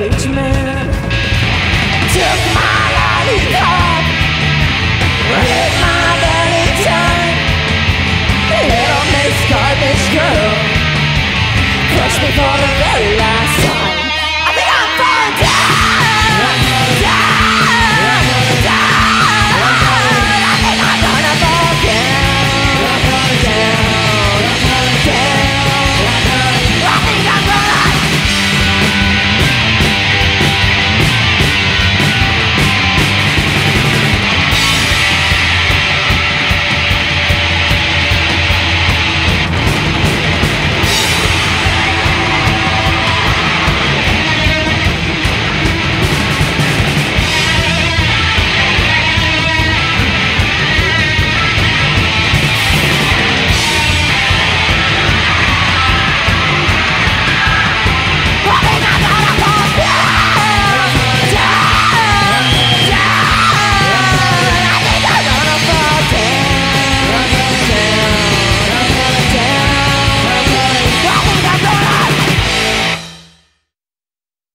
Benjamin took my lollipop, hit my valentine, hit on this garbage girl, crushed me for the very last time.